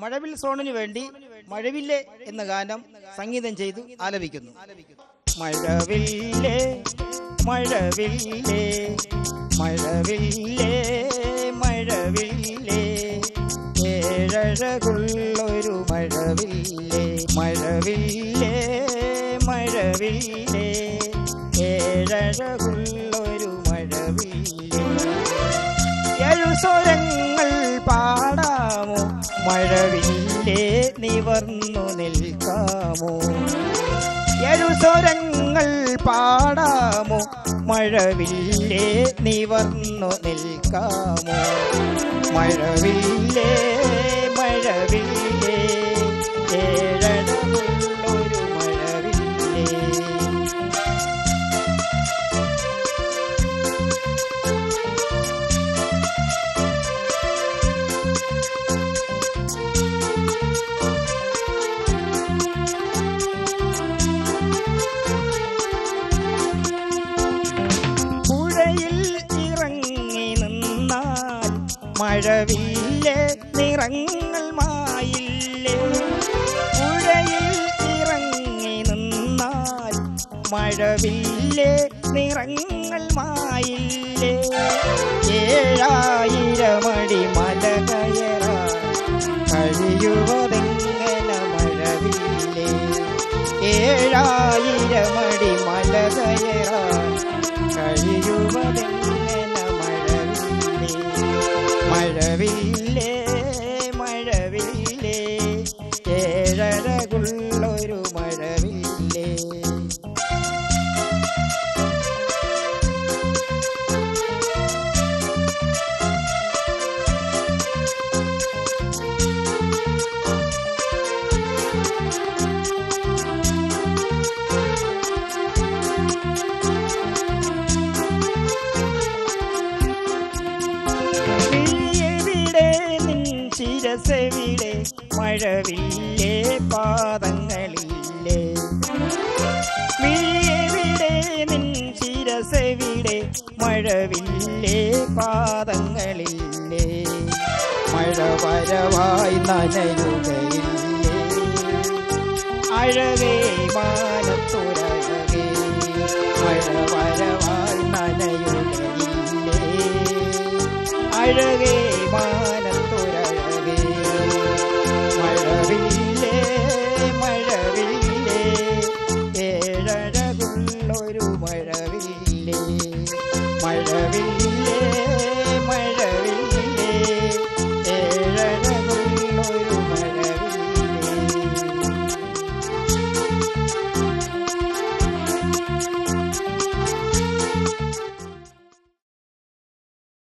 മഴവിൽ സോണിനു വേണ്ടി മഴവില്ലെ എന്ന ഗാനം സംഗീതം ചെയ്തു ആലപിക്കുന്നു. മഴവില്ലേ മഴവില്ലേ മഴവില്ലേ മഴവില്ലേ ഏഴഴകുള്ളൊരു മഴവില്ലേ മഴവില്ലേ മഴവില്ലേ ഏഴഴകുള്ളൊരു മഴവില്ലേ നിവർന്നു നിൽക്കാമോ? എഴുസ്വരങ്ങൾ പാടാമോ? മഴവില്ലേ നിവർന്നു നിൽക്കാമോ? മഴവില്ലേ മഴവില്ലേ നിറങ്ങൾ മായില്ലേ? പുഴയിൽ ഇറങ്ങി നിന്നാൽ മഴവില്ലേ നിറങ്ങൾ മായില്ലേ? ഏഴായിരമടി മല കയറാൻ കഴിയുവതെങ്ങനെ മഴവില്ലേ? ഏഴായിരമടി മഴവില്ലേ മഴവില്ലേ മഴവില്ലേ ശിരസെവിടെ മഴവില്ലേ പാദങ്ങളില്ലേ. എവിടെ നിൻ ശിരസെവിടെ മഴവില്ലേ പാദങ്ങളില്ലേ. മഴ വരവായി നനയുകയില്ലേ. അഴവേ മാനത്തുരകേ മഴ വരവായി നനയുകയില്ലേ. അഴകേ മാന my loving.